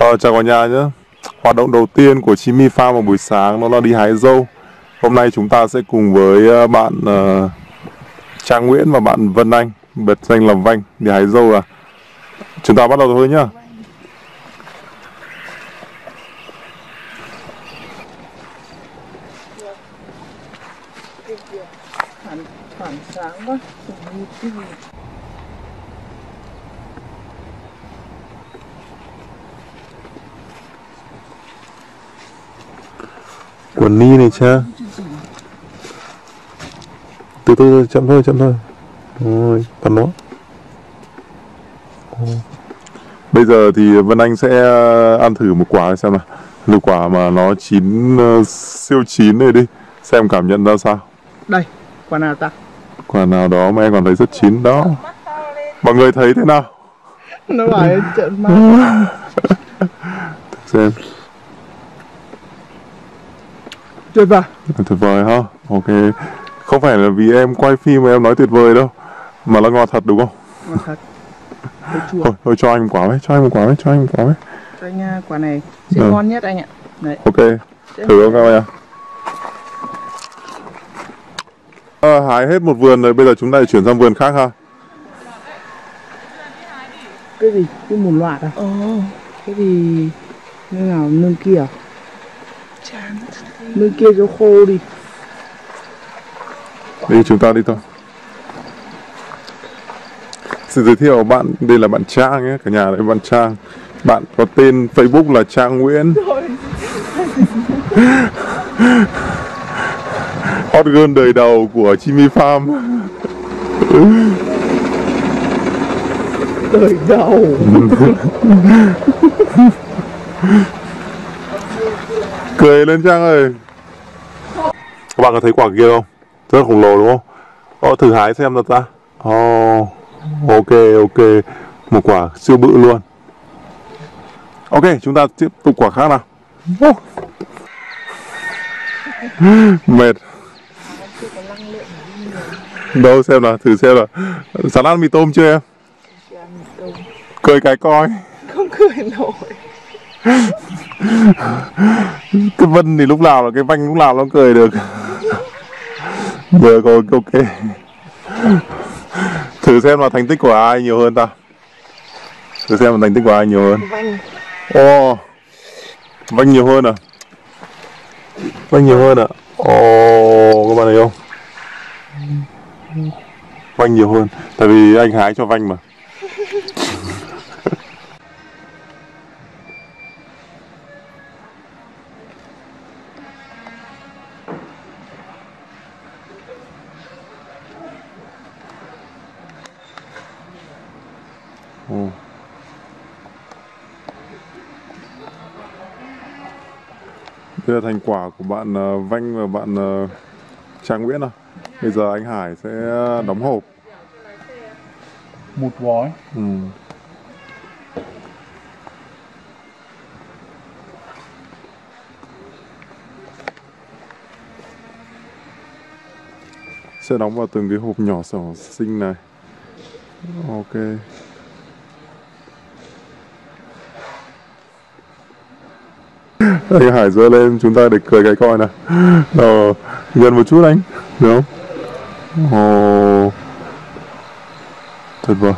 Ờ, chào cả nhà nhé. Hoạt động đầu tiên của Chimi Farm vào buổi sáng đó là đi hái dâu. Hôm nay chúng ta sẽ cùng với ờ, bạn uh, Trang Nguyễn và bạn Vân Anh Biệt danh là Vanh đi hái dâu à Chúng ta bắt đầu thôi nhá. Phản phản sáng quá nhìn cái gì Quần ni này cha. Từ từ chậm thôi chậm thôi. Rồi đó. Ồ. Bây giờ thì Vân Anh sẽ ờ, ăn thử một quả xem nào. Lục quả mà nó chín ờ, siêu chín này đi. Xem cảm nhận ra sao. Đây quả nào ta? Quả nào đó mà em còn thấy rất chín đó. Mọi người thấy thế nào? Nó bảo em trợn mắt. Xem tuyệt vời. Tuyệt vời ha. Ok. Không phải là vì em quay phim mà em nói tuyệt vời đâu Mà nó ngon thật đúng không? Ngon thật. Hơi chua. Thôi, thôi cho anh một quả với, cho anh một quả với, cho anh một quả với. Cho anh à, quả này sẽ Ừ. ngon nhất anh ạ. Đấy. Ok, thử không các bạn ạ? Ờ, hái hết một vườn rồi, bây giờ chúng ta lại chuyển sang vườn khác ha. Cái gì? Cái mùn loạt à? Ồ, cái gì? Nơi nào? Nương kia à? chán nương kia cho khô đi Đi chúng ta đi thôi. Xin giới thiệu bạn, đây là bạn Trang nhé, cả nhà đây bạn Trang. Bạn có tên Facebook là Trang Nguyễn. Hot girl đời đầu của Chimi Farm. Đời đầu Cười lên Trang ơi Các bạn có thấy quả kia không? Rất khổng lồ đúng không? Ờ, thử hái xem thật ta? Ồ, ok ok Một quả siêu bự luôn Ok, chúng ta tiếp tục quả khác nào oh. Mệt Đâu xem nào, thử xem nào Sẵn ăn mì tôm chưa em? Cười cái coi không cười nổi cái vân thì lúc nào là cái vanh lúc nào nó cười được. Được rồi ok. Thử xem là thành tích của ai nhiều hơn ta. Thử xem là thành tích của ai nhiều hơn. Ồ. Vanh nhiều hơn à? Vanh nhiều hơn à? Ồ các bạn thấy không? Vanh nhiều hơn. Tại vì anh hái cho vanh mà Đây là thành quả của bạn ờ, Vanh và bạn ờ, Trang Nguyễn à. Bây giờ anh Hải sẽ đóng hộp. một gói Ừ. Sẽ đóng vào từng cái hộp nhỏ xỏ xinh này. Ok. Anh Hải giơ lên chúng ta để cười cái coi nào. Ờ, gần một chút anh, được không? Ồ. Tuyệt vời.